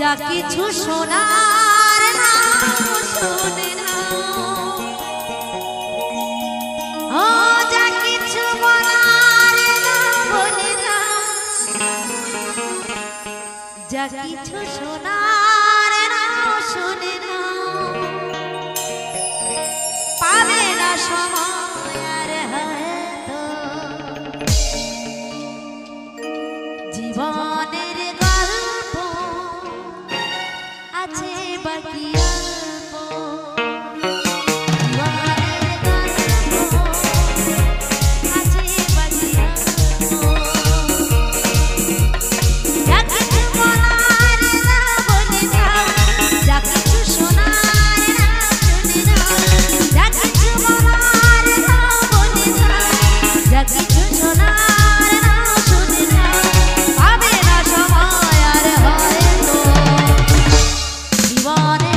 যা কিছু শোনার নাও, শুনে নাও। যা কিছু বলার নাও, বলে নাও। যা কিছু শোনার bye body